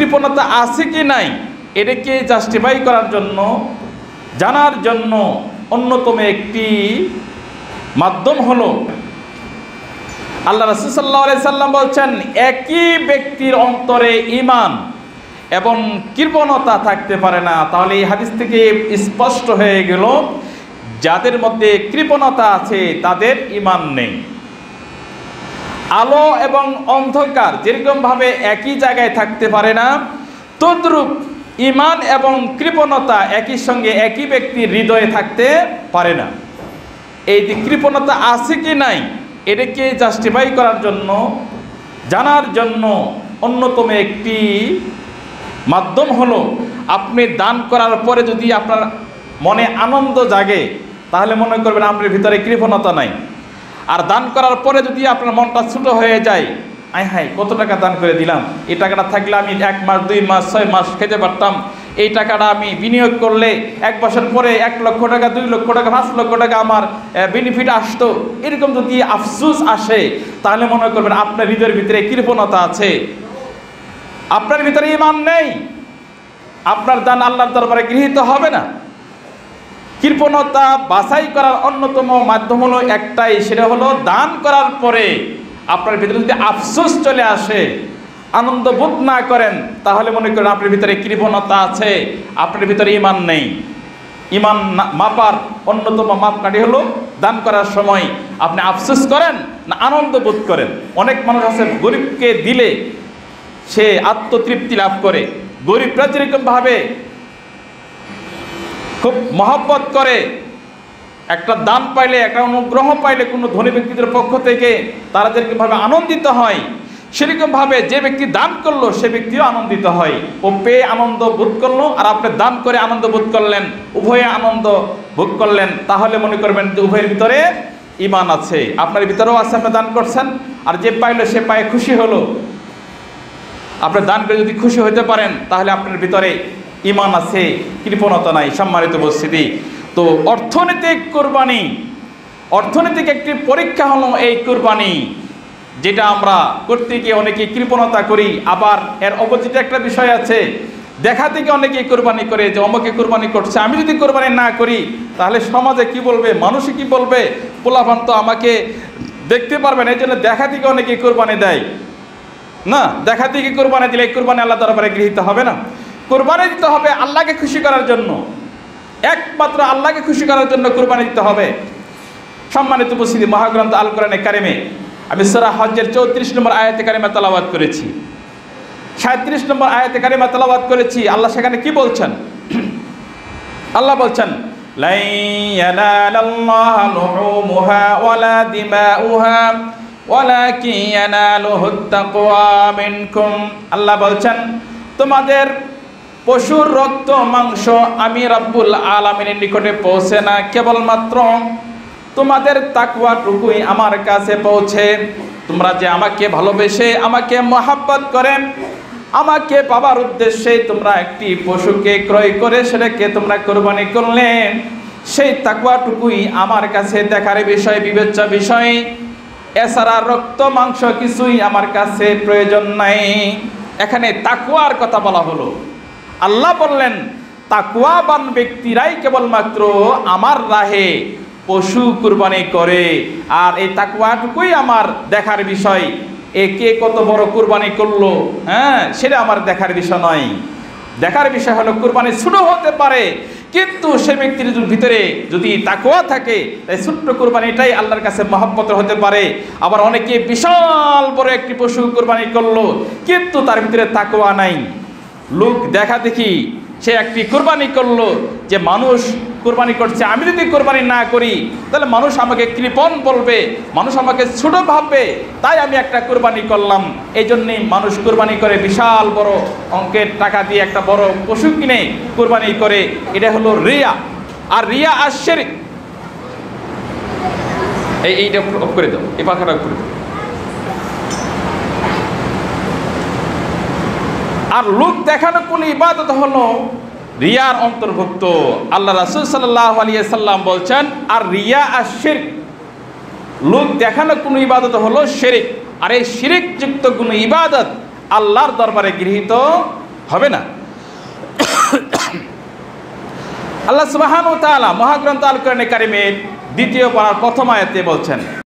কৃপণতা আছে কি নাই, এটাকে জাস্টিফাই করার জন্য, জানার জন্য অন্যতম একটি মাধ্যম হলো, আল্লাহ রসুল সাল্লাহ সাল্লাম বলছেন, একই ব্যক্তির অন্তরে ইমান এবং কৃপণতা থাকতে পারে না। তাহলে এই হাদিস থেকে স্পষ্ট হয়ে গেল, যাদের মধ্যে কৃপণতা আছে তাদের ইমান নেই। আলো এবং অন্ধকার যেরকমভাবে একই জায়গায় থাকতে পারে না, তদ্রূপ ইমান এবং কৃপণতা একই সঙ্গে একই ব্যক্তির হৃদয়ে থাকতে পারে না। এই যে কৃপণতা আছে কি নাই, এটাকে জাস্টিফাই করার জন্য, জানার জন্য অন্যতম একটি মাধ্যম হলো, আপনি দান করার পরে যদি আপনার মনে আনন্দ জাগে, তাহলে মনে করবেন আপনার ভিতরে কৃপণতা নাই। আর দান করার পরে যদি আপনার মনটা ছোট হয়ে যায়, আয় হাই কত টাকা দান করে দিলাম। এই টাকাটা থাকলে আমি এক মাস, দুই মাস, ছয় মাস খেতে পারতাম। এই টাকাটা আমি বিনিয়োগ করলে এক বছর পরে এক লক্ষ টাকা, দুই লক্ষ টাকা, পাঁচ লক্ষ টাকা আমার বেনিফিট আসতো। এরকম যদি আফসুস আসে, তাহলে মনে করবেন আপনার হৃদয়ের ভিতরে কৃপণতা আছে। আপনার ভিতরে ইমান নেই। আপনার দান আল্লাহর দরবারে গৃহীত হবে না। কৃপণতা বাছাই করার অন্যতম মাধ্যম হলো একটাই, সেটা হলো দান করার পরে আপনার ভিতরে যদি আফসোস চলে আসে, আনন্দ বোধ না করেন, তাহলে মনে করেন আপনার ভিতরে কৃপণতা আছে, আপনার ভিতরে ইমান নেই। ইমান মাপার অন্যতম মাপকাঠি হলো দান করার সময় আপনি আফসোস করেন না আনন্দ বোধ করেন। অনেক মানুষ আছে গরিবকে দিলে সে আত্মতৃপ্তি লাভ করে। গরিবরা যেরকমভাবে খুব মহব্বত করে। একটা দান পাইলে, একটা অনুগ্রহ পাইলে কোনো ধনী ব্যক্তিদের পক্ষ থেকে তারা যেরকমভাবে আনন্দিত হয়, সেরকমভাবে যে ব্যক্তি দান করল, সে ব্যক্তিও আনন্দিত হয়। ও পেয়ে আনন্দ বোধ করল, আর আপনি দান করে আনন্দ বোধ করলেন, উভয়ে আনন্দ ভোগ করলেন, তাহলে মনে করবেন যে উভয়ের ভিতরে ইমান আছে। আপনার ভিতরেও আছে, আপনি দান করছেন, আর যে পাইলো, সে পায়ে খুশি হলো। আপনি দান করে যদি খুশি হতে পারেন, তাহলে আপনার ভিতরে ইমান আছে, কৃপণতা নাই, সম্মানিত উপস্থিতি। তো অর্থনৈতিক কোরবানি, অর্থনৈতিক একটি পরীক্ষা হলো এই কোরবানি, যেটা আমরা করতে গিয়ে অনেকে কৃপণতা করি। আবার এর অপোজিটে একটা বিষয় আছে, দেখা থেকে অনেকেই কোরবানি করে যে অমকে কোরবানি করছে, আমি যদি কোরবানি না করি, তাহলে সমাজে কি বলবে, মানুষই কি বলবে? পোলাপান তো আমাকে দেখতে পারবেন এই জন্য দেখা থেকে অনেকেই কোরবানি দেয়। না, দেখা থেকে কোরবানি দিলে কোরবানি আল্লাহ দরবারে গৃহীত হবে না। কোরবানি দিতে হবে আল্লাহকে খুশি করার জন্য একমাত্র আল্লাহকে খুশি করার জন্য কোরবানি দিতে হবে সম্মানিত উপস্থিতি মহাগ্রন্থ আল কোরআনে কারিমে আমি সরা হজ্জের চৌত্রিশ নম্বর আয়াতে কারিমা তালাবাদ করেছি সাঁত্রিশ নম্বর আয়াতে কারিমা তালাবাদ করেছি আল্লাহ সেখানে কি বলছেন আল্লাহ বলছেন لن ينال الله لحومها ولا دماؤها ولكن يناله التقوى منكم আল্লাহ বলছেন তোমাদের পশুর রক্ত, মাংস আমি রাব্বুল আলামিনের নিকটে পৌঁছে না। কেবলমাত্র তোমাদের তাকুয়াটুকুই আমার কাছে পৌঁছে। তোমরা যে আমাকে ভালোবেসে, আমাকে মহাব্বত করেন, আমাকে পাবার উদ্দেশ্যে তোমরা একটি পশুকে ক্রয় করে সেটাকে তোমরা কোরবানি করলে সেই তাকুয়াটুকুই আমার কাছে দেখার বিষয়, বিবেচ্য বিষয়। এছাড়া রক্ত, মাংস কিছুই আমার কাছে প্রয়োজন নাই। এখানে তাকুয়ার কথা বলা হলো। আল্লাহ বললেন তাকুয়াবান ব্যক্তিরাই কেবলমাত্র আমার রাহে পশু কুরবানি করে, আর এই তাকুয়াটুকুই আমার দেখার বিষয়। এ কে কত বড় কুরবানি করল? হ্যাঁ সেটা আমার দেখার বিষয় নয়। দেখার বিষয় হলো, কুরবানি ছোট হতে পারে, কিন্তু সে ব্যক্তির ভিতরে যদি তাকুয়া থাকে, তাই ছোট্ট কুরবানিটাই আল্লাহর কাছে মহব্বত হতে পারে। আবার অনেকে বিশাল বড় একটি পশু কুরবানি করল, কিন্তু তার ভিতরে তাকুয়া নাই। লোক দেখা দেখি সে একটি কোরবানি করল যে মানুষ কোরবানি করছে, আমি যদি কোরবানি না করি, তাহলে মানুষ আমাকে কৃপণ বলবে, মানুষ আমাকে ছোট ভাববে, তাই আমি একটা কোরবানি করলাম। এই জন্যেই মানুষ কোরবানি করে বিশাল বড় অঙ্কের টাকা দিয়ে একটা বড় পশু কিনে কোরবানি করে। এটা হলো রিয়া। আর রিয়া শেরিক এই এইটা অফ করে দাও, এই পাখাটা অফ করে দাও। আর লোক দেখানো কোন ইবাদত হলো? রিয়ার অন্তর্ভুক্ত। আল্লাহ রাসুল সাল্লাম বলছেন, আর রিয়া আর শিরক। লোক দেখানো কোন ইবাদত হলো শিরিক। আর এই শিরিক যুক্ত কোন ইবাদত আল্লাহর দরবারে গৃহীত হবে না। আল্লাহ সুবহানাহু ওয়া তাআলা মহাগ্রন্থ আল কোরআনে কারিমের দ্বিতীয় পারার প্রথম আয়াতে বলছেন